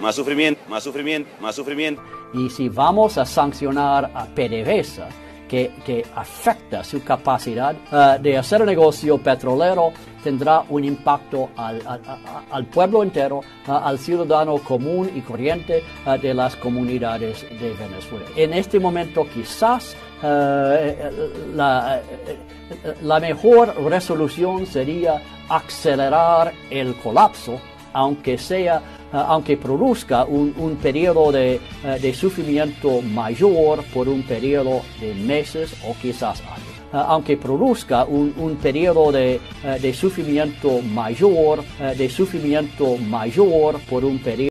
más sufrimiento, más sufrimiento, más sufrimiento. Y si vamos a sancionar a PDVSA, que, que afecta su capacidad eh, de hacer negocio petrolero, tendrá un impacto al, al- pueblo entero, al ciudadano común y corriente de las comunidades de Venezuela. En este momento quizás eh, la, eh, la mejor resolución sería acelerar el colapso aunque sea, eh, aunque produzca un, un periodo de, eh, de sufrimiento mayor por un periodo de meses o quizás años. Eh, aunque produzca un, un periodo de, de sufrimiento mayor, de sufrimiento mayor por un periodo